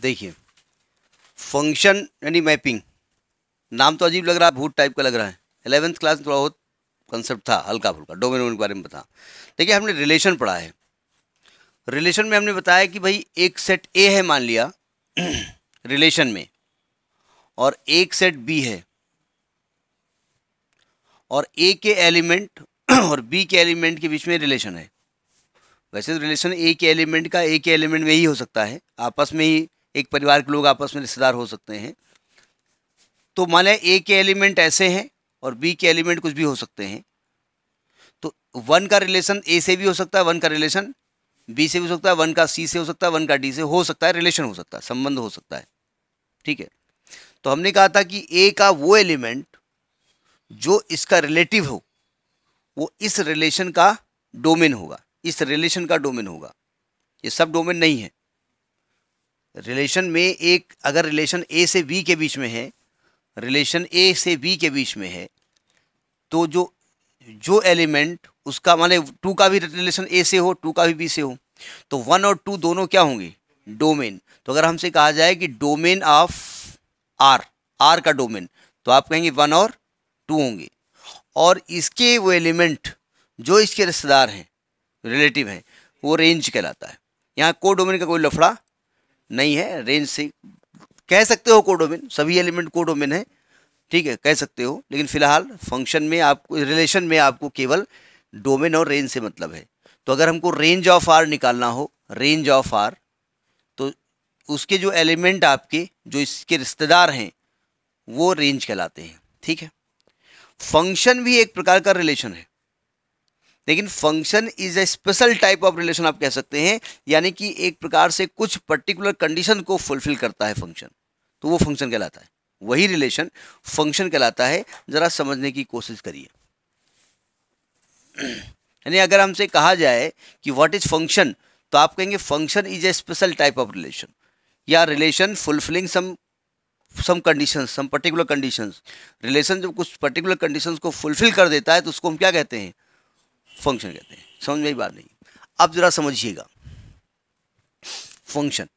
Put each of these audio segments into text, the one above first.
देखिए फ़ंक्शन यानी मैपिंग नाम तो अजीब लग रहा है, भूत टाइप का लग रहा है। एलेवेंथ क्लास में थोड़ा बहुत कंसेप्ट था हल्का फुल्का डोमेन के बारे में बता देखिए, हमने रिलेशन पढ़ा है। रिलेशन में हमने बताया कि भाई, एक सेट ए है मान लिया रिलेशन में, और एक सेट बी है। और ए के एलिमेंट और बी के एलिमेंट के बीच में रिलेशन है। वैसे तो रिलेशन ए के एलिमेंट का ए के एलिमेंट में ही हो सकता है, आपस में ही एक परिवार के लोग आपस में रिश्तेदार हो सकते हैं। तो मान ए के एलिमेंट ऐसे हैं और बी के एलिमेंट कुछ भी हो सकते हैं। तो वन का रिलेशन ए से भी हो सकता है वन का रिलेशन बी से भी हो सकता है वन का सी से हो सकता है वन का डी से हो सकता है रिलेशन हो सकता है, संबंध हो सकता है। ठीक है? तो हमने कहा था कि ए का वो एलिमेंट जो इसका रिलेटिव हो, वो इस रिलेशन का डोमेन होगा, इस रिलेशन का डोमेन होगा। ये सब डोमेन नहीं है। रिलेशन में एक, अगर रिलेशन ए से बी के बीच में है रिलेशन ए से बी के बीच में है तो जो जो एलिमेंट उसका माने टू का भी रिलेशन ए से हो टू का भी बी से हो तो वन और टू दोनों क्या होंगे? डोमेन तो अगर हमसे कहा जाए कि डोमेन ऑफ़ आर आर का डोमेन तो आप कहेंगे वन और टू होंगे। और इसके वो एलिमेंट जो इसके रिश्तेदार हैं रिलेटिव हैं, वो रेंज कहलाता है। यहाँ को डोमेन का कोई लफड़ा नहीं है रेंज से कह सकते हो कोडोमेन, सभी एलिमेंट कोडोमेन है, ठीक है, कह सकते हो, लेकिन फ़िलहाल फ़ंक्शन में आपको रिलेशन में आपको केवल डोमेन और रेंज से मतलब है। तो अगर हमको रेंज ऑफ़ आर निकालना हो रेंज ऑफ़ आर तो उसके जो एलिमेंट आपके, जो इसके रिश्तेदार हैं, वो रेंज कहलाते हैं, ठीक है। फ़ंक्शन भी एक प्रकार का रिलेशन है। लेकिन function is a special type of relation आप कह सकते हैं, यानी कि एक प्रकार से कुछ पर्टिकुलर कंडीशन को फुलफिल करता है फ़ंक्शन तो वो फ़ंक्शन कहलाता है। वही रिलेशन फ़ंक्शन कहलाता है, ज़रा समझने की कोशिश करिए। यानी अगर हमसे कहा जाए कि व्हाट इज़ फ़ंक्शन तो आप कहेंगे function is a special type of relation या relation fulfilling some some conditions some particular conditions relation जब कुछ पर्टिकुलर कंडीशंस को फुलफिल कर देता है तो उसको हम क्या कहते हैं? फ़ंक्शन कहते हैं। समझ में बात नहीं? अब जरा समझिएगा। फ़ंक्शन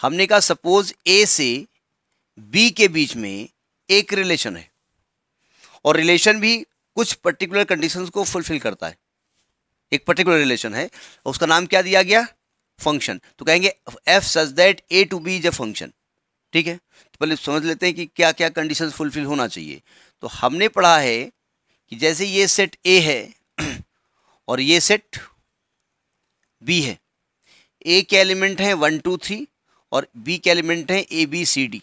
हमने कहा सपोज़ ए से बी के बीच में एक रिलेशन है। और रिलेशन भी कुछ पर्टिकुलर कंडीशंस को फुलफिल करता है। एक पर्टिकुलर रिलेशन है, उसका नाम क्या दिया गया? फ़ंक्शन तो कहेंगे f such that A to B is a function ठीक है? तो पहले समझ लेते हैं कि क्या क्या कंडीशन फुलफिल होना चाहिए। तो हमने पढ़ा है कि जैसे ये सेट ए है और ये सेट बी है। ए के एलिमेंट हैं वन टू थ्री और बी के एलिमेंट हैं ए बी सी डी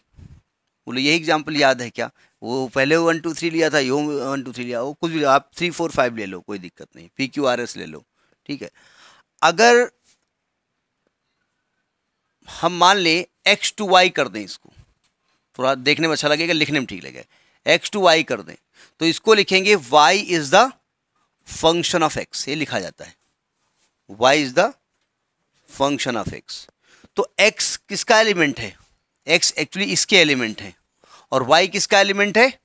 बोलो, यही एग्ज़ाम्पल याद है क्या? वो पहले वन टू थ्री लिया था, यो वन टू थ्री लिया, वो कुछ भी आप थ्री फोर फाइव ले लो, कोई दिक्कत नहीं। पी क्यू आर एस ले लो, ठीक है? अगर हम मान लें एक्स टू वाई कर दें इसको, थोड़ा देखने में अच्छा लगेगा, लिखने में ठीक लगेगा। एक्स टू वाई कर दें। तो इसको लिखेंगे y is the function of x ये लिखा जाता है। Y is the function of x तो एक्स किसका एलिमेंट है? एक्स एक्चुअली इसके एलिमेंट है। और वाई किसका एलिमेंट है?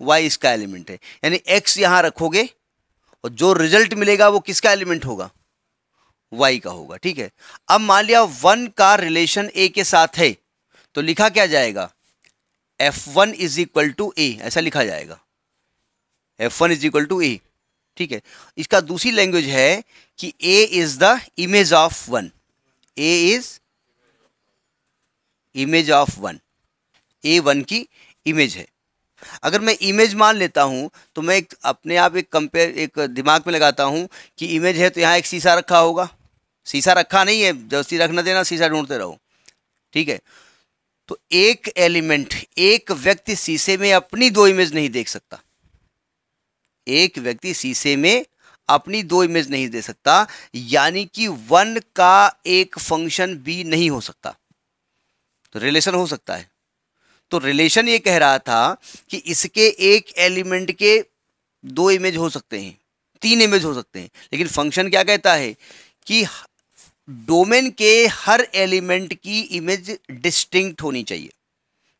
वाई इसका एलिमेंट है। यानी एक्स यहाँ रखोगे, और जो रिज़ल्ट मिलेगा वो किसका एलिमेंट होगा? वाई का होगा। ठीक है? अब मान लिया वन का रिलेशन ए के साथ है तो लिखा क्या जाएगा? F one is equal to A ऐसा लिखा जाएगा। F one is equal to A ठीक है? इसका दूसरी लैंग्वेज है कि A is the image of one A is image of one A one की इमेज है। अगर मैं इमेज मान लेता हूँ तो मैं एक, अपने आप एक कंपेयर एक दिमाग में लगाता हूँ कि इमेज है तो यहाँ एक शीशा रखा होगा। शीशा रखा नहीं है ज़बरदस्ती रखना देना, शीशा ढूंढते रहो। ठीक है? तो एक एलिमेंट, एक व्यक्ति शीशे में अपनी दो इमेज नहीं देख सकता। एक व्यक्ति शीशे में अपनी दो इमेज नहीं दे सकता, यानी कि वन का एक फ़ंक्शन बी नहीं हो सकता। तो रिलेशन हो सकता है। तो रिलेशन ये कह रहा था कि इसके एक एलिमेंट के दो इमेज हो सकते हैं, तीन इमेज हो सकते हैं। लेकिन फ़ंक्शन क्या कहता है कि डोमेन के हर एलिमेंट की इमेज डिस्टिंक्ट होनी चाहिए।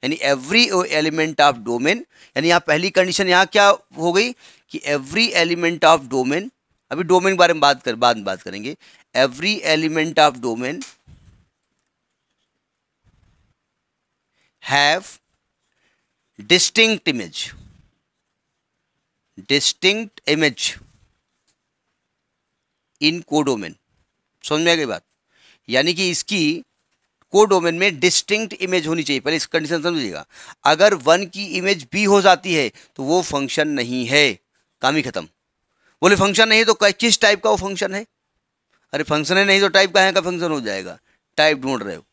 यानी एवरी एलिमेंट ऑफ़ डोमेन यानी यहाँ पहली कंडीशन यहाँ क्या हो गई कि एवरी एलिमेंट ऑफ़ डोमेन अभी डोमेन के बारे में बात कर, बाद में बात करेंगे। Every element of domain have distinct image distinct image in codomain समझ में आ गई बात? यानी कि इसकी को डोमेन में डिस्टिंक्ट इमेज होनी चाहिए। पहले इस कंडीशन समझिएगा। अगर वन की इमेज बी हो जाती है तो वो फ़ंक्शन नहीं है। काम ही खत्म। बोले फ़ंक्शन नहीं तो किस टाइप का वो फ़ंक्शन है? अरे फ़ंक्शन है नहीं तो टाइप का है का फ़ंक्शन हो जाएगा? टाइप ढूंढ रहे हो।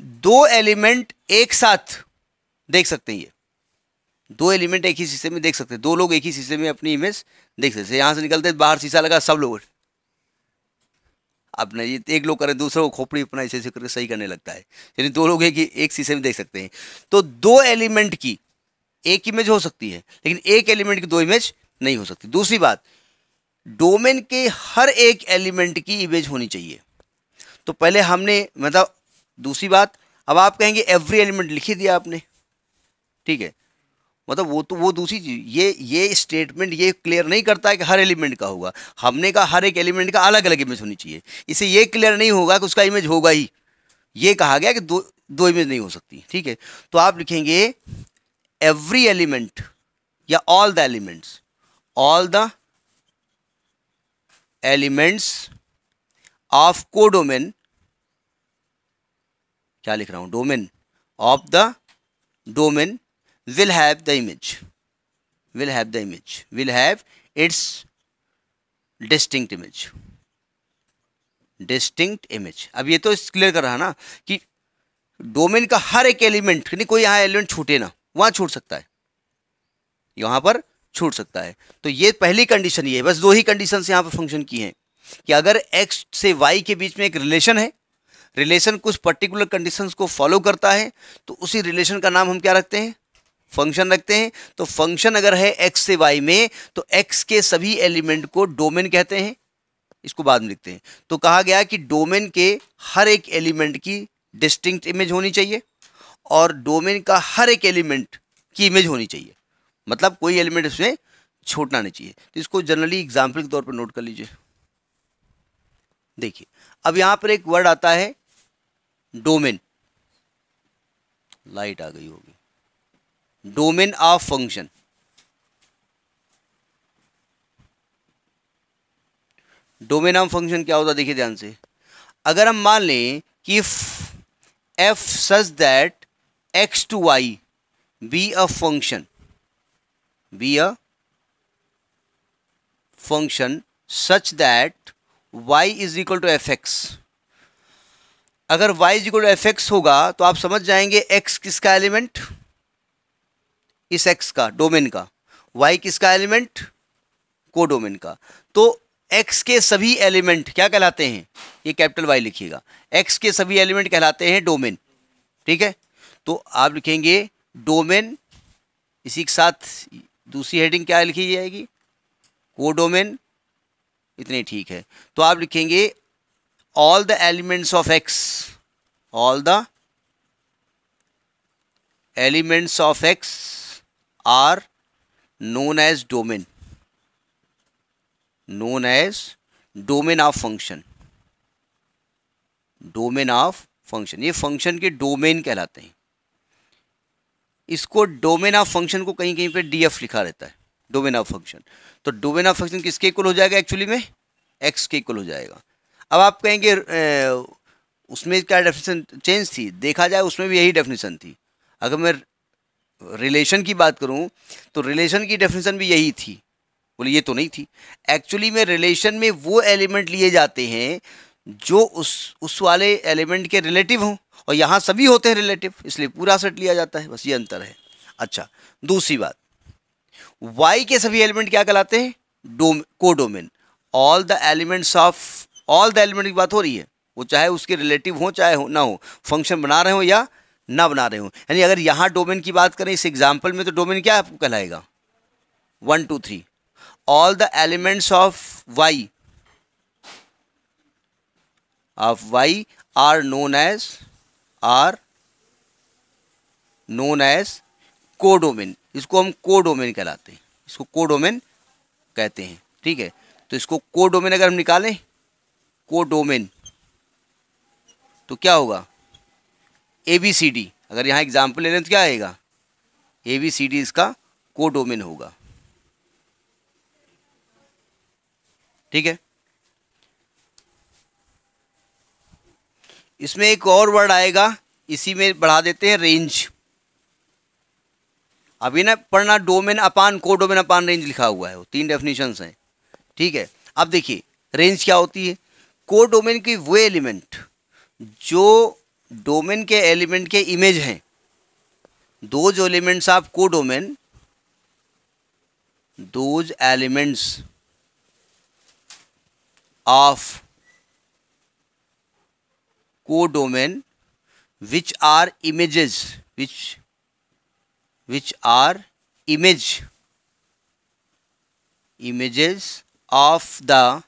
दो एलिमेंट एक साथ देख सकते हैं ये। दो एलिमेंट एक ही शीशे में देख सकते हैं। दो लोग एक ही शीशे में अपनी इमेज देख सकते हैं। यहाँ से निकलते बाहर शीशा लगा, सब लोग अपने ये एक लोग करें, दूसरों को खोपड़ी अपना ऐसे ऐसे करके सही करने लगता है। यानी दो लोग एक एक शीशे में देख सकते हैं। तो दो एलिमेंट की एक इमेज हो सकती है, लेकिन एक एलिमेंट की दो इमेज नहीं हो सकती। दूसरी बात, डोमेन के हर एक एलिमेंट की इमेज होनी चाहिए। तो पहले हमने मतलब दूसरी बात, अब आप कहेंगे एवरी एलिमेंट लिख ही दिया आपने। ठीक है? मतलब वो तो वो दूसरी चीज़, ये ये स्टेटमेंट ये क्लियर नहीं करता है कि हर एलिमेंट का होगा। हमने कहा हर एक एलिमेंट का अलग अलग इमेज होनी चाहिए। इसे ये क्लियर नहीं होगा कि उसका इमेज होगा ही। ये कहा गया कि दो दो इमेज नहीं हो सकती, ठीक है? तो आप लिखेंगे एवरी एलिमेंट या all the elements all the elements of codomain क्या लिख रहा हूँ? Domain of the domain will have the image. Will have the image. Will have its distinct image. Distinct image अब ये तो क्लियर कर रहा ना कि डोमेन का हर एक एलिमेंट नहीं कोई यहाँ एलिमेंट छूटे ना, वहाँ छूट सकता है। यहाँ पर छूट सकता है। तो ये पहली कंडीशन ये है। बस दो ही कंडीशन यहाँ पर फ़ंक्शन की हैं कि अगर एक्स से वाई के बीच में एक रिलेशन है रिलेशन कुछ पर्टिकुलर कंडीशंस को फॉलो करता है तो उसी रिलेशन का नाम हम क्या रखते हैं? फ़ंक्शन रखते हैं। तो फ़ंक्शन अगर है एक्स से वाई में तो एक्स के सभी एलिमेंट को डोमेन कहते हैं। इसको बाद में लिखते हैं। तो कहा गया कि डोमेन के हर एक एलिमेंट की डिस्टिंक्ट इमेज होनी चाहिए और डोमेन का हर एक एलिमेंट की इमेज होनी चाहिए। मतलब कोई एलिमेंट इसमें छोड़ना नहीं चाहिए। तो इसको जनरली एग्ज़ाम्पल के तौर पर नोट कर लीजिए। देखिए, अब यहाँ पर एक वर्ड आता है डोमेन लाइट आ गई होगी। Domain of function. Domain of function क्या होता है? देखिए ध्यान से। अगर हम मान लें कि f such that x to y be a function be a function such that y is equal to f x अगर y is equal to f x होगा तो आप समझ जाएँगे x किसका एलिमेंट इस एक्स का डोमेन का। वाई किसका एलिमेंट को डोमेन का। तो एक्स के सभी एलिमेंट क्या कहलाते हैं? ये कैपिटल वाई लिखिएगा। एक्स के सभी एलिमेंट कहलाते हैं डोमेन ठीक है? तो आप लिखेंगे डोमेन इसी के साथ दूसरी हेडिंग क्या लिखी जाएगी? को डोमेन इतने ठीक है। तो आप लिखेंगे all the elements of x all the elements of x are known as domain. Known as domain of function domain of function ये फ़ंक्शन के डोमेन कहलाते हैं। इसको डोमेन ऑफ़ फ़ंक्शन को कहीं कहीं पे डीएफ लिखा रहता है। डोमेन ऑफ़ फ़ंक्शन तो डोमेन ऑफ़ फ़ंक्शन किसके इक्वल हो जाएगा एक्चुअली में? एक्स के इक्वल हो जाएगा। अब आप कहेंगे उसमें क्या डेफिनेशन चेंज थी? देखा जाए, उसमें भी यही डेफिनेशन थी। अगर मैं रिलेशन की बात करूँ तो रिलेशन की डेफिनेशन भी यही थी। बोले, ये तो नहीं थी। एक्चुअली में रिलेशन में वो एलिमेंट लिए जाते हैं, जो उस उस वाले एलिमेंट के रिलेटिव हों, और यहाँ सभी होते हैं रिलेटिव इसलिए पूरा सेट लिया जाता है, बस ये अंतर है। अच्छा दूसरी बात। वाई के सभी एलिमेंट क्या कहलाते हैं? डोम को domain all the elements of all the element की बात हो रही है। वो चाहे उसके रिलेटिव हो, चाहे हो, ना हो फ़ंक्शन बना रहे हो या ना बना रहे हो। यानी अगर यहाँ डोमेन की बात करें, इस एग्ज़ाम्पल में तो डोमेन क्या आपको कहलाएगा? One two three all the elements of y of y are known as are known as codomain इसको हम कोडोमेन कहलाते हैं। इसको कोडोमेन कहते हैं। ठीक है? तो इसको को डोमेन अगर हम निकालें को डोमेन तो क्या होगा? ए बी सी डी अगर यहाँ एग्ज़ाम्पल ले लें तो क्या आएगा? ए बी सी डी इसका को डोमेन होगा। ठीक है? इसमें एक और वर्ड आएगा। इसी में बढ़ा देते हैं रेंज अभी ना पढ़ना डोमेन अपान को डोमेन अपान रेंज लिखा हुआ है। वो तीन डेफिनेशंस हैं। ठीक है? अब देखिए रेंज क्या होती है? को डोमेन की वो एलिमेंट जो डोमेन के एलिमेंट के इमेज हैं। Those elements of codomain those elements of codomain which are images, which which are image, images of the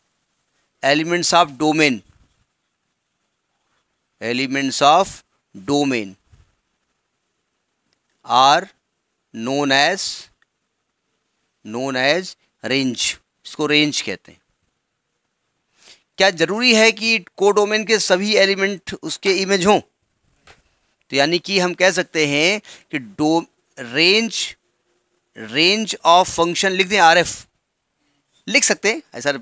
elements of domain. Elements of domain are known as known as range इसको range कहते हैं। क्या ज़रूरी है कि codomain के सभी element उसके इमेज हों? तो यानी कि हम कह सकते हैं कि डो, रेंज रेंज ऑफ़ फ़ंक्शन लिख दें, आर एफ़। लिख सकते हैं। सर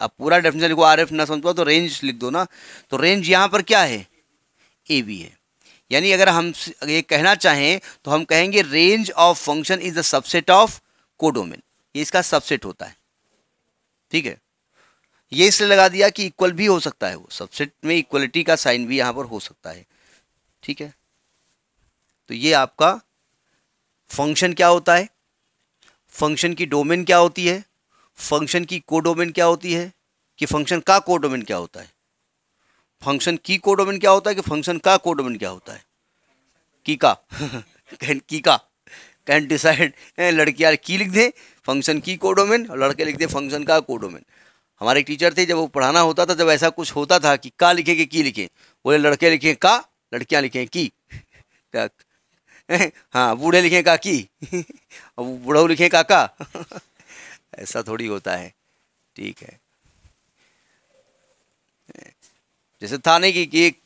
अब पूरा डेफिनेशन लिखो आर एफ़ ना समझ पाओ तो रेंज लिख दो ना। तो रेंज यहाँ पर क्या है? ए बी है। यानी अगर हम ये कहना चाहें तो हम कहेंगे range of function is the subset of codomain ये इसका सबसेट होता है। ठीक है? ये इसलिए लगा दिया कि इक्वल भी हो सकता है वो। सबसेट में इक्वलिटी का साइन भी यहाँ पर हो सकता है। ठीक है? तो ये आपका फ़ंक्शन क्या होता है? फ़ंक्शन की डोमेन क्या होती है? फ़ंक्शन की कोडोमेन क्या होती है? कि फ़ंक्शन का कोडोमेन क्या होता है? फ़ंक्शन की कोडोमेन क्या होता है कि फ़ंक्शन का कोडोमेन क्या होता है? की का? कैन की का? कैन डिसाइड लड़कियाँ की लिख दें? फ़ंक्शन की कोडोमेन और लड़के लिख दें फ़ंक्शन का कोडोमेन। हमारे टीचर थे, जब वो पढ़ाना होता था जब ऐसा कुछ होता था कि का लिखे कि की लिखे? बोले, लड़के लिखे का, लड़कियाँ लिखे की। हाँ बूढ़े लिखे का की? और बूढ़ो लिखे का का? ऐसा थोड़ी होता है। ठीक है। जैसे था नहीं कि, कि एक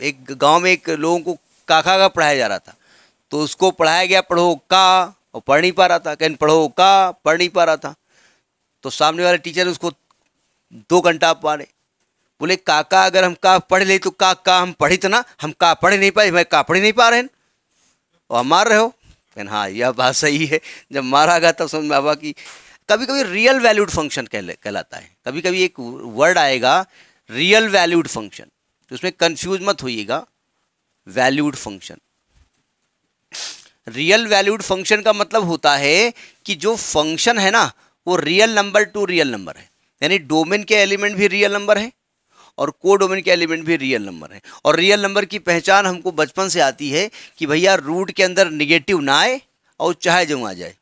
एक गाँव में एक लोगों को काका का पढ़ाया जा रहा था। तो उसको पढ़ाया गया पढ़ो का और पढ़ नहीं पा रहा था। कहीं पढ़ो का पढ़ नहीं पा रहा था। तो सामने वाले टीचर उसको दो घंटा पढ़े बोले काका अगर हम का पढ़ ले तो का का हम पढ़ी तो ना हम का पढ़ नहीं पाए मैं का पढ़ नहीं पा रहे और हम मार रहे हो। कहन हाँ यह बात सही है। जब मारा गया तब समझ में आवा कि कभी कभी रियल वैल्यूड फ़ंक्शन कह कहलाता है। कभी कभी एक वर्ड आएगा रियल वैल्यूड फ़ंक्शन तो उसमें कंफ्यूज मत होइएगा। Valued function real valued function का मतलब होता है कि जो फ़ंक्शन है ना, वो real number to real number है। यानी डोमेन के एलिमेंट भी रियल नंबर है। और को डोमेन के एलिमेंट भी रियल नंबर है। और रियल नंबर की पहचान हमको बचपन से आती है कि भैया रूट के अंदर निगेटिव ना आए और चाहे जो आ जाए।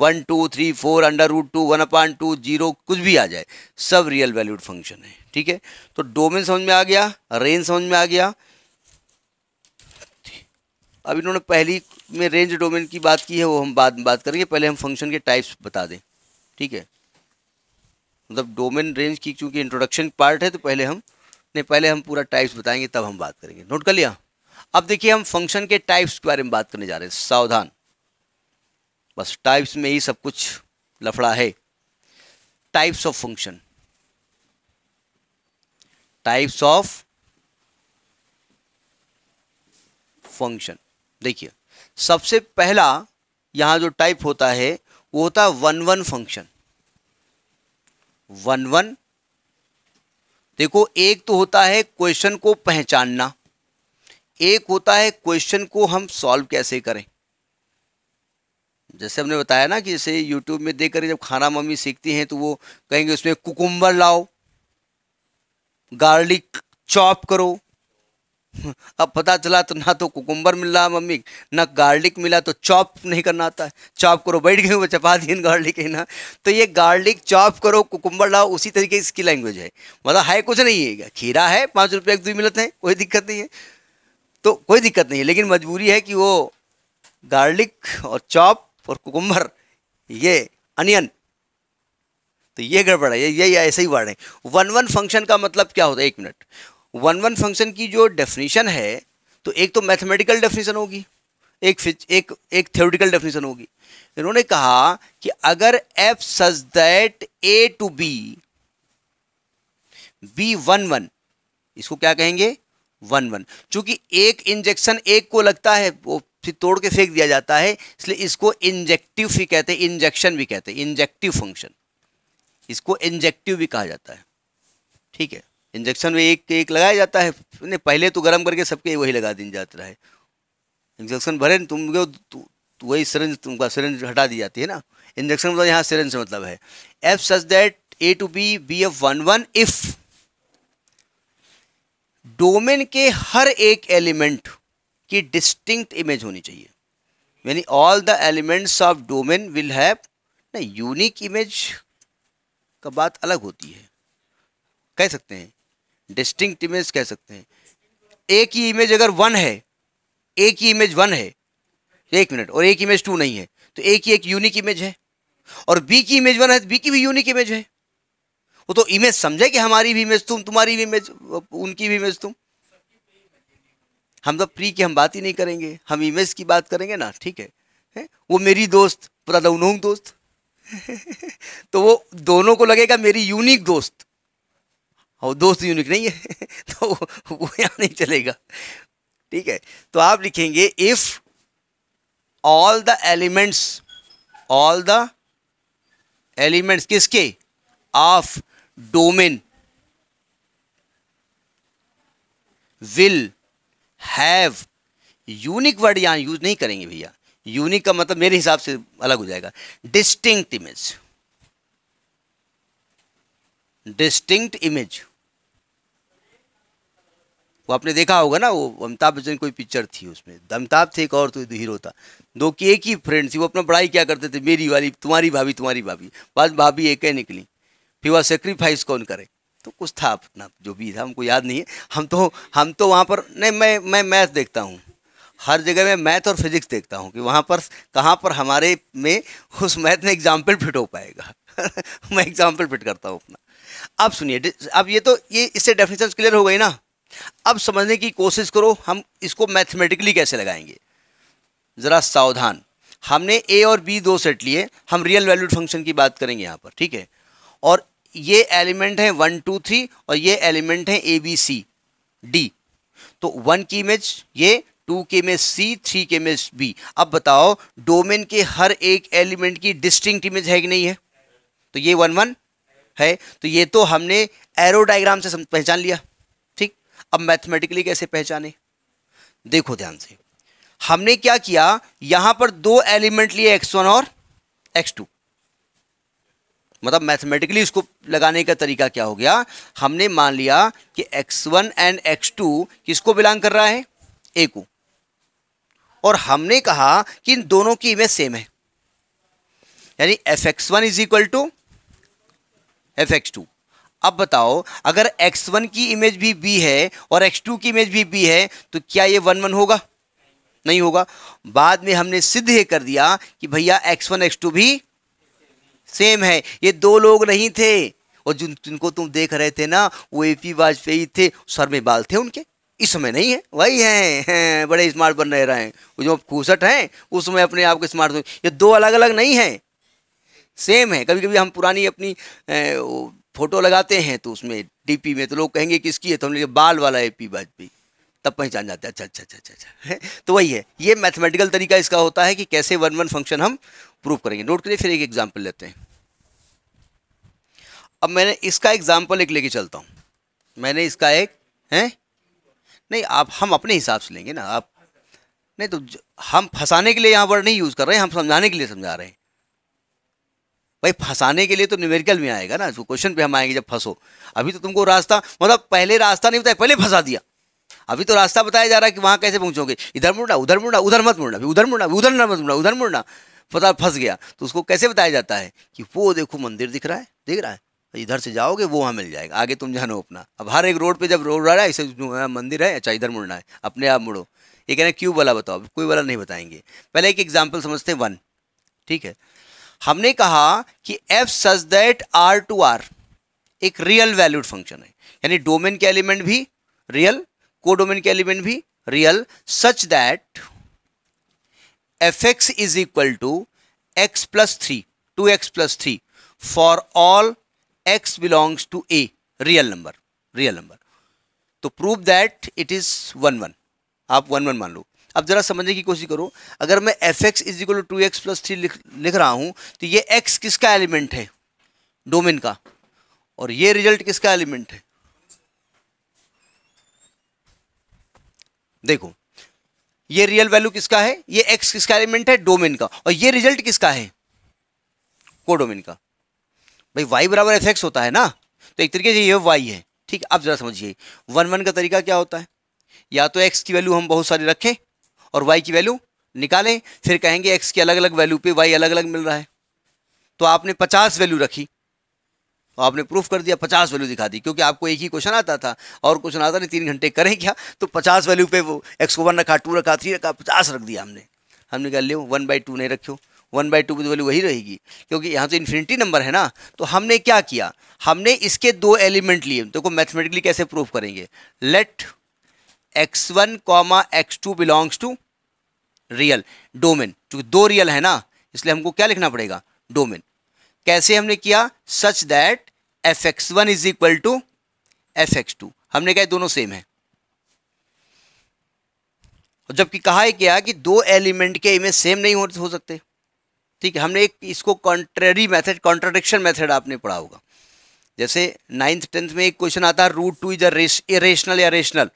One two three four under root two one upon two zero कुछ भी आ जाए। सब रियल वैल्यूड फ़ंक्शन है, ठीक है? तो डोमेन समझ में आ गया रेंज समझ में आ गया। अब इन्होंने पहली में रेंज डोमेन की बात की है, वो हम बाद में बात करेंगे। पहले हम फ़ंक्शन के टाइप्स बता दें, ठीक है? मतलब डोमेन रेंज की चूँकि इंट्रोडक्शन पार्ट है तो पहले हम नहीं पहले हम पूरा टाइप्स बताएँगे, तब हम बात करेंगे। नोट कर लिया? अब देखिए, हम फ़ंक्शन के टाइप्स के बारे में बात करने जा रहे हैं। सावधान। बस टाइप्स में ही सब कुछ लफड़ा है। Types of function types of function देखिए, सबसे पहला यहाँ जो टाइप होता है, वो होता है one one function one one देखो, एक तो होता है क्वेश्चन को पहचानना, एक होता है क्वेश्चन को हम सॉल्व कैसे करें। जैसे हमने बताया ना कि जैसे यूट्यूब में देख कर जब खाना मम्मी सीखती हैं तो वो कहेंगे उसमें कुकुम्बर लाओ गार्लिक चॉप करो अब पता चला तो ना तो कुकुम्बर मिल रहा मम्मी, ना गार्लिक मिला तो चॉप नहीं करना आता है। चॉप करो, बैठ गए वो चपा दिए गार्लिक है ना। तो ये गार्लिक चॉप करो, कुकुम्बर लाओ, उसी तरीके इसकी लैंग्वेज है। मतलब है कुछ नहीं है खीरा है, पाँच रुपये एक दो मिलते हैं, कोई दिक्कत नहीं है। तो कोई दिक्कत नहीं है, लेकिन मजबूरी है कि वो गार्लिक और चॉप और कुकुम्बर, ये अनियन। तो ये गड़बड़ है, ये ऐसे ही वर्ड है। वन वन फ़ंक्शन का मतलब क्या होता है? एक मिनट। वन वन फ़ंक्शन की जो डेफिनेशन है तो एक तो मैथमेटिकल डेफिनेशन होगी, एक एक एक थ्योरेटिकल डेफिनेशन होगी। इन्होंने कहा कि अगर f such that A to B be one one, इसको क्या कहेंगे? One one. चूँकि एक इंजेक्शन एक को लगता है, वो फिर तोड़ के फेंक दिया जाता है, इसलिए इसको इंजेक्टिव भी कहते हैं इंजेक्शन भी कहते हैं इंजेक्टिव फ़ंक्शन इसको इंजेक्टिव भी कहा जाता है। ठीक है? इंजेक्शन में एक एक लगाया जाता है, नहीं, पहले तो गर्म करके सबके वही लगा दिया जाता है इंजेक्शन भरे, तुम तो वही सरेंज तुमका सिरेंज हटा दी जाती है ना। इंजेक्शन मतलब यहाँ सरेंज से मतलब है। F such that A to B be f one one if domain के हर एक एलिमेंट की डिस्टिंक्ट इमेज होनी चाहिए। यानी all the elements of domain will have ना यूनिक इमेज का बात अलग होती है। कह सकते हैं डिस्टिंक्ट इमेज कह सकते हैं। एक ही इमेज अगर वन है एक ही इमेज वन है एक मिनट और एक इमेज टू नहीं है तो एक ही एक यूनिक इमेज है और बी की इमेज वन है तो बी की भी यूनिक इमेज है। वो तो इमेज समझे कि हमारी भी इमेज तुम तुम्हारी भी इमेज उनकी भी इमेज तुम। हम तो प्री की हम बात ही नहीं करेंगे हम इमेज की बात करेंगे ना ठीक है, है? वो मेरी दोस्त था उन्होंने दोस्त। तो वो दोनों को लगेगा मेरी यूनिक दोस्त। और दोस्त यूनिक नहीं है तो वो यहाँ नहीं चलेगा। ठीक है तो आप लिखेंगे if all the elements all the elements किसके? Of domain will have unique word यहाँ यूज़ नहीं करेंगे भैया। यूनिक का मतलब मेरे हिसाब से अलग हो जाएगा। डिस्टिंक्ट इमेज डिस्टिंक्ट इमेज वो आपने देखा होगा ना, वो अमिताभ बच्चन कोई पिक्चर थी उसमें। अमिताभ थे एक और तो हीरो था। दो की एक ही फ्रेंड थी, वो अपना पढ़ाई क्या करते थे? मेरी वाली, तुम्हारी भाभी तुम्हारी भाभी। बाद भाभी एक ही निकली। फिर वह सेक्रीफाइस कौन करे? तो कुछ था अपना, जो भी था, हमको याद नहीं है। हम तो हम तो वहाँ पर, नहीं, मैं मैं मैथ देखता हूँ। हर जगह मैं मैथ और फिजिक्स देखता हूँ कि वहाँ पर, कहाँ पर हमारे में उस मैथ में एग्ज़ाम्पल फिट हो पाएगा। मैं एग्ज़ाम्पल फिट करता हूँ अपना। अब सुनिए अब ये तो ये इससे डेफिनेशन क्लियर हो गई ना। अब समझने की कोशिश करो, हम इसको मैथमेटिकली कैसे लगाएँगे? ज़रा सावधान। हमने ए और बी दो सेट लिए, हम रियल वैल्यूड फ़ंक्शन की बात करेंगे यहाँ पर, ठीक है? और ये एलिमेंट है वन टू थ्री और ये एलिमेंट है ए बी सी डी तो वन की इमेज ये टू के इमेज सी थ्री के इमेज बी अब बताओ डोमेन के हर एक एलिमेंट की डिस्टिंक्ट इमेज है कि नहीं है? तो ये वन वन है। तो ये तो हमने एरो डायग्राम से पहचान लिया। ठीक? अब मैथमेटिकली कैसे पहचाने? देखो ध्यान से। हमने क्या किया? यहाँ पर दो एलिमेंट लिए एक्स वन और एक्स टू मतलब मैथमेटिकली इसको लगाने का तरीका क्या हो गया? हमने मान लिया कि x1 एंड x2 किसको बिलोंग कर रहा है? ए को। और हमने कहा कि इन दोनों की इमेज सेम है। यानी f x one is equal to f x two. अब बताओ, अगर एक्स वन की इमेज भी बी है और एक्स टू की इमेज भी बी है तो क्या ये वन वन होगा? नहीं होगा। बाद में हमने सिद्ध ये कर दिया कि भैया x1 x2 भी सेम है। ये दो लोग नहीं थे। और जिन, जिनको तुम देख रहे थे ना, वो ए पी वाजपेयी थे, सर में बाल थे उनके। इस समय नहीं है। वही हैं हैं, बड़े स्मार्ट बन रहे हैं। वो जो खूसट हैं, उस समय अपने आप को स्मार्ट ये दो अलग अलग नहीं हैं। सेम है। कभी कभी हम पुरानी अपनी फ़ोटो लगाते हैं तो उसमें डीपी में तो लोग कहेंगे किसकी है तो हम बाल वाला ए पी वाजपेयी तब पहचान जाते हैं। अच्छा अच्छा अच्छा अच्छा अच्छा। तो वही है। ये मैथमेटिकल तरीका इसका होता है कि कैसे वन वन फ़ंक्शन हम प्रूव करेंगे। नोट करिए, फिर एक एग्ज़ाम्पल लेते हैं। अब मैंने इसका एग्ज़ाम्पल एक लेके चलता हूँ। मैंने इसका एक, है? नहीं, आप, हम अपने हिसाब से लेंगे ना। आप, नहीं तो हम फंसाने के लिए यहाँ वर्ड नहीं यूज़ कर रहे हैं, हम समझाने के लिए समझा रहे हैं। भाई, फंसाने के लिए तो न्यूमेरिकल में आएगा ना क्वेश्चन पे हम आएँगे जब फंसो। अभी तो तुमको रास्ता मतलब पहले रास्ता नहीं बताया, पहले फंसा दिया। अभी तो रास्ता बताया जा रहा है कि वहाँ कैसे पहुँचोगे। इधर मुड़ना, उधर मुड़ना, उधर मत मुड़ना उधर मुड़ना, उधर मत मुड़ना, उधर मुड़ना। पता फंस गया। तो उसको कैसे बताया जाता है कि वो देखो मंदिर दिख रहा है, दिख रहा है। इधर से जाओगे, वो वहाँ मिल जाएगा। आगे तुम जानो अपना। अब हर एक रोड पे जब रोड आ रहा है, ऐसे मंदिर है अच्छा इधर मुड़ना है। अपने आप मुड़ो। ये कहना क्यों वाला बताओ? कोई वाला नहीं बताएँगे। पहले एक एग्ज़ाम्पल समझते हैं वन ठीक है? हमने कहा कि f such that R to R एक रियल वैल्यूड फ़ंक्शन है। यानी डोमेन के एलिमेंट भी रियल कोडोमेन के एलिमेंट भी real such that f x is equal to x plus three two x plus three for all x belongs to a real number real number तो prove that it is one one आप one one मान लो। अब जरा समझने की कोशिश करो, अगर मैं f x is equal to x plus three लिख लिख रहा हूँ तो ये एक्स किसका एलिमेंट है? डोमेन का। और ये रिज़ल्ट किसका एलिमेंट है? देखो, ये रियल वैल्यू किसका है? ये एक्स किसका एलिमेंट है? डोमेन का। और ये रिज़ल्ट किसका है? कोडोमेन का। भाई वाई बराबर एफ़ एक्स होता है ना? तो एक तरीके से ये वाई है। ठीक, अब जरा समझिए। वन वन का तरीका क्या होता है? या तो एक्स की वैल्यू हम बहुत सारी रखें और वाई की वैल्यू निकालें, फिर कहेंगे एक्स की अलग अलग वैल्यू पे वाई अलग अलग मिल रहा है। तो आपने पचास वैल्यू रखी। तो आपने प्रूफ कर दिया, पचास वैल्यू दिखा दी, क्योंकि आपको एक ही क्वेश्चन आता था, और क्वेश्चन आता नहीं, तीन घंटे करें क्या? तो पचास वैल्यू पे वो एक्स को वन रखा टू रखा थ्री रखा, पचास रख दिया हमने। हमने कहा, लियो वन बाई टू नहीं रखो वन बाई टू की वैल्यू वही रहेगी, क्योंकि यहाँ तो इन्फिनिटी नंबर है ना। तो हमने क्या किया? हमने इसके दो एलिमेंट लिए। देखो मैथमेटिकली कैसे प्रूफ करेंगे? Let x one comma x two belongs to real domain क्योंकि दो रियल है ना इसलिए हमको क्या लिखना पड़ेगा? डोमेन कैसे हमने किया? Such that f x one is equal to f x two हमने कहा दोनों सेम है। जबकि कहा है क्या कि दो एलिमेंट के इमेज सेम नहीं हो, सकते। ठीक है हमने एक इसको कॉन्ट्रेरी मेथड कॉन्ट्रोडिक्शन मेथड आपने पढ़ा होगा। जैसे नाइन्थ टेंथ में एक क्वेश्चन आता है root two is a irrational या रेशनल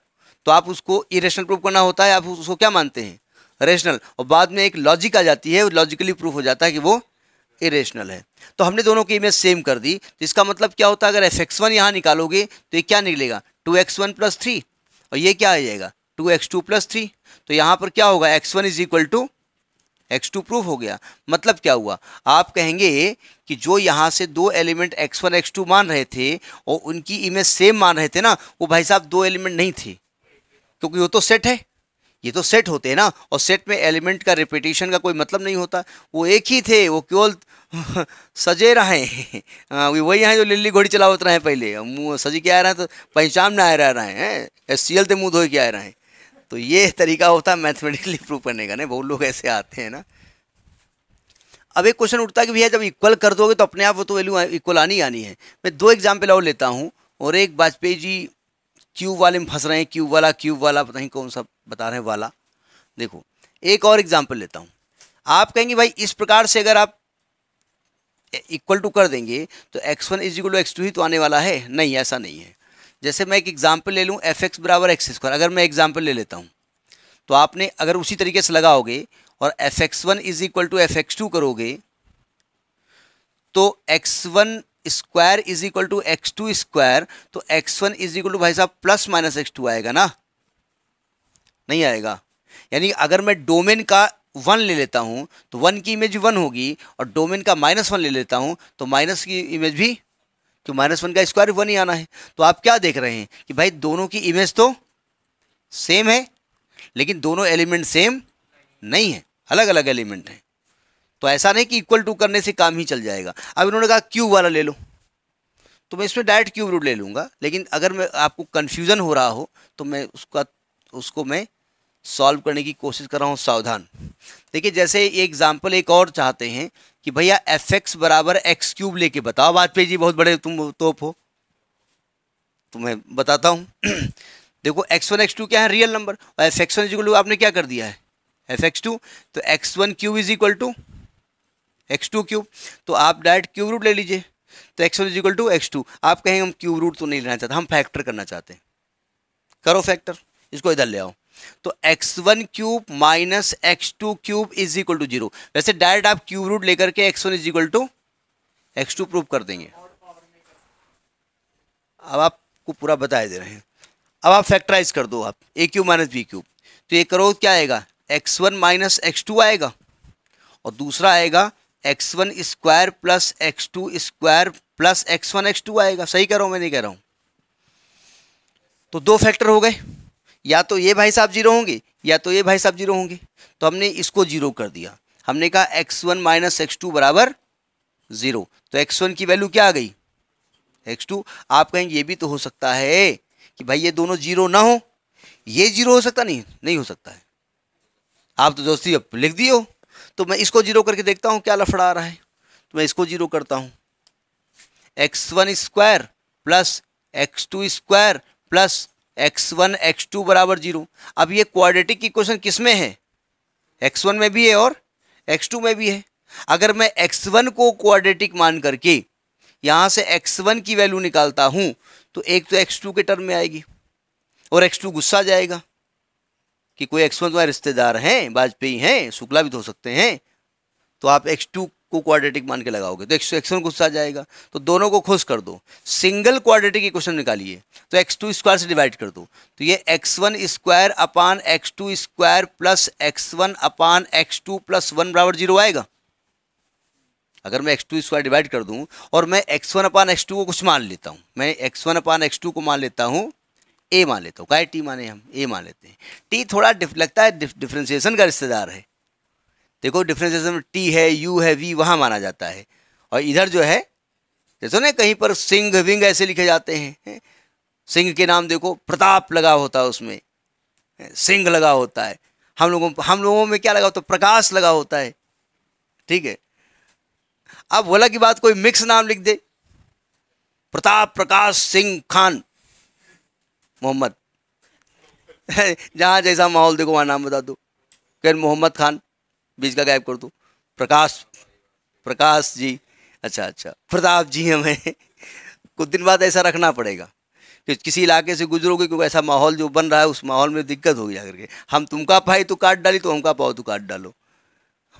तो आप उसको इरेशनल प्रूव करना होता है आप उसको क्या मानते हैं? रेशनल और बाद में एक लॉजिक आ जाती है लॉजिकली प्रूफ हो जाता है कि वो इरेशनल है। तो हमने दोनों की इमेज सेम कर दी। तो इसका मतलब क्या होता है? अगर एफ़ एक्स वन यहाँ निकालोगे तो ये क्या निकलेगा? Two x one plus three और ये क्या आ जाएगा? Two x two plus three तो यहाँ पर क्या होगा? X one is equal to x two proof हो गया। मतलब क्या हुआ? आप कहेंगे कि जो यहाँ से दो element x one x two मान रहे थे, और उनकी इमेज सेम मान रहे थे ना, वो भाई साहब दो एलिमेंट नहीं थे। क्योंकि वो तो सेट है। ये तो सेट होते हैं ना और सेट में एलिमेंट का रिपीटिशन का कोई मतलब नहीं होता। वो एक ही थे वो केवल सजे रहे हाँ, वही हैं जो लिल्ली घोड़ी चलावत रहे पहले। मुँह सजी के आ रहे हैं तो पहचान में आ रह रहे हैं एस सी एल से मुँह धो के आ रहे हैं। तो ये तरीका होता है मैथमेटिकली प्रूव करने का नहीं? बहुत लोग ऐसे आते हैं ना। अब एक क्वेश्चन उठता है कि भैया जब इक्वल कर दोगे तो अपने आप वो तो वैल्यू इक्वल आनी आनी है। मैं दो एग्ज़ाम्पल और लेता हूँ और एक वाजपेयी जी क्यूब वाले में फंस रहे हैं क्यूब वाला क्यूब वाला पता नहीं कौन सा बता रहे हैं, वाला। देखो, एक और एग्ज़ाम्पल लेता हूँ। आप कहेंगे, भाई, इस प्रकार से अगर आप इक्वल टू कर देंगे तो x one is equal to x two ही तो आने वाला है। नहीं, ऐसा नहीं है। जैसे मैं एक एग्ज़ाम्पल ले लूँ एफ़ एक्स बराबर एक्स स्क्वायर अगर मैं एग्ज़ाम्पल ले लेता हूँ तो आपने अगर उसी तरीके से लगाओगे और f x one is equal to f x two करोगे तो x one square is equal to x two square तो x one is equal to भाई साहब प्लस माइनस एक्स टू आएगा ना? नहीं आएगा। यानी अगर मैं डोमेन का वन ले लेता हूँ तो वन की इमेज वन होगी और डोमेन का माइनस वन ले लेता हूँ तो माइनस की इमेज भी तो माइनस वन का स्क्वायर वन ही आना है। तो आप क्या देख रहे हैं कि भाई दोनों की इमेज तो सेम है, लेकिन दोनों एलिमेंट सेम नहीं है। अलग अलग एलिमेंट हैं। तो ऐसा नहीं कि इक्वल टू करने से काम ही चल जाएगा। अब इन्होंने कहा क्यूब वाला ले लो। तो मैं इसमें डायरेक्ट क्यूब रूट ले लूँगा, लेकिन अगर मैं, आपको कन्फ्यूज़न हो रहा हो तो मैं उसका, उसको मैं सॉल्व करने की कोशिश कर रहा हूँ, सावधान। देखिए, जैसे ये एग्ज़ाम्पल एक और चाहते हैं कि भैया एफ़ एक्स बराबर एक्स क्यूब लेके बताओ। वाजपेयी जी, बहुत बड़े तुम तोप हो। तो मैं बताता हूँ। देखो एक्स वन एक्स टू क्या है? रियल नंबर और f x one is equal आपने क्या कर दिया है? एफ़ एक्स टू तो x one cube is equal to x two cube तो आप डायरेक्ट क्यूब रूट ले लीजिए। तो x one is equal to x two आप कहेंगे, हम क्यूब रूट तो नहीं लेना चाहते, हम फैक्टर करना चाहते हैं। करो फैक्टर इसको इधर ले आओ। तो x one cube minus x two cube is equal to zero वैसे डायरेक्ट आप क्यूब रूट लेकर के x one is equal to x two prove कर देंगे। अब आपको पूरा बता दे रहे हैं। अब आप फैक्टराइज कर दो आप a cube minus b cube तो ये करो, क्या आएगा? X one minus x two आएगा। और दूसरा आएगा x one square plus x two square plus x one x two आएगा। सही कह रहा हूँ, मैं नहीं कह रहा हूँ। तो दो फैक्टर हो गए। या तो ये भाई साहब ज़ीरो होंगे, या तो ये भाई साहब ज़ीरो होंगे। तो हमने इसको ज़ीरो कर दिया। हमने कहा x one minus x two बराबर ज़ीरो। तो एक्स वन की वैल्यू क्या आ गई? एक्स टू आप कहेंगे, ये भी तो हो सकता है कि भाई ये दोनों ज़ीरो ना हो। ये ज़ीरो हो सकता नहीं नहीं हो सकता है। आप तो दोस्ती अब लिख दियो तो मैं इसको ज़ीरो करके देखता हूँ, क्या लफड़ा आ रहा है। तो मैं इसको ज़ीरो करता हूँ। X one square plus x two square plus x one x two बराबर ज़ीरो। अब ये क्वाड्रेटिक इक्वेशन किसमें है? एक्स वन में भी है और एक्स टू में भी है। अगर मैं एक्स वन को क्वाड्रेटिक मान करके यहाँ से एक्स वन की वैल्यू निकालता हूँ तो एक तो एक्स टू के टर्म में आएगी और एक्स टू गुस्सा जाएगा कि कोई एक्स वन तुम्हारे रिश्तेदार हैं वाजपेयी हैं, शुक्ला भी तो हो सकते हैं। तो आप एक्स टू को क्वाड्रेटिक मान के लगाओगे। तो एक्स एक्स वन गुस्सा जाएगा। तो दोनों को खुश कर दो। सिंगल क्वाड्रेटिक इक्वेशन निकालिए। तो एक्स टू स्क्वायर से डिवाइड कर दो। तो ये x one square upon x two square plus x one upon x two plus one बराबर ज़ीरो आएगा। अगर मैं एक्स टू स्क्वायर डिवाइड कर दूँ और मैं x one upon x two को कुछ मान लेता हूँ। मैं x one upon x two को मान लेता हूँ। ए मान लेता हूँ। काय टी माने हम। ए मान लेते हैं। टी थोड़ा डिफ, लगता है डिफ्रेंसिएशन का रिश्तेदार है। देखो डिफ्रेंसिएशन में टी है यू है वी वहाँ माना जाता है। और इधर जो है, जैसे ना कहीं पर सिंह, विंग ऐसे लिखे जाते हैं सिंह के नाम देखो, प्रताप लगा होता है उसमें सिंह लगा होता है। हम लोगों हम लोगों में क्या लगा होता है? प्रकाश लगा होता है। ठीक है? अब बोला की बात कोई मिक्स नाम लिख दे। प्रताप, प्रकाश, सिंह, खान, मोहम्मद। जहाँ जैसा माहौल, देखो वहाँ नाम बता दो। फिर मोहम्मद खान। बीच का गायब कर दो। प्रकाश प्रकाश जी। अच्छा अच्छा। प्रताप जी, हमें कुछ दिन बाद ऐसा रखना पड़ेगा। कि किसी इलाके से गुजरोगे क्योंकि ऐसा माहौल जो बन रहा है, उस माहौल में दिक्कत होगी जाकर के। हम तुमका पाई तो काट डाली तो हमका पाओ तो काट डालो।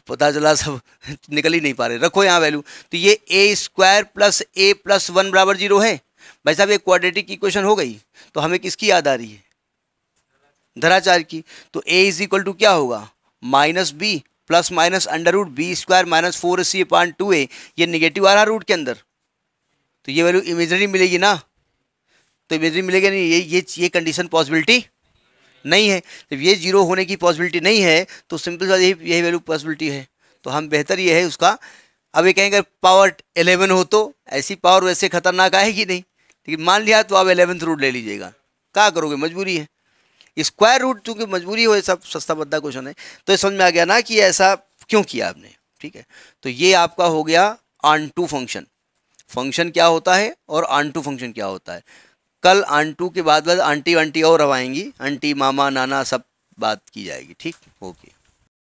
पता चला सब निकल ही नहीं पा रहे। रखो यहाँ वैल्यू तो ये a square plus a plus one बराबर ज़ीरो है। भाई साहब ये क्वाड्रेटिक इक्वेशन हो गई। तो हमें किसकी याद आ रही है? धराचार की। तो ए इज़ इक्वल टू क्या होगा? Minus b plus minus under root b square minus four c point two a, ये निगेटिव आ रहा रूट के अंदर। तो ये वैल्यू इमेजरी मिलेगी ना? तो इमेजरी मिलेगी नहीं? ये ये ये कंडीशन पॉसिबिलिटी नहीं है। जब ये ज़ीरो होने की पॉसिबिलिटी नहीं है तो सिंपल सा यही यही वैल्यू पॉसिबिलिटी है। तो हम बेहतर ये है उसका। अब ये कहेंगे पावर एलेवन हो तो ऐसी पावर वैसे खतरनाक आएगी नहीं। लेकिन मान लिया तो आप एलेवेंथ रूट ले लीजिएगा। क्या करोगे? मजबूरी है। स्क्वायर रूट चूँकि मजबूरी हो सब सस्ता बद्दा क्वेश्चन है। तो समझ में आ गया ना कि ऐसा क्यों किया आपने? ठीक है? तो ये आपका हो गया आन टू फ़ंक्शन फ़ंक्शन क्या होता है और आन टू फ़ंक्शन क्या होता है? कल आन टू के बाद बाद आंटी वंटी और हवाएँगी आंटी मामा, नाना सब बात की जाएगी। ठीक? ओके